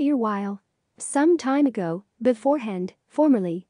Erewhile. Some time ago, beforehand, formerly,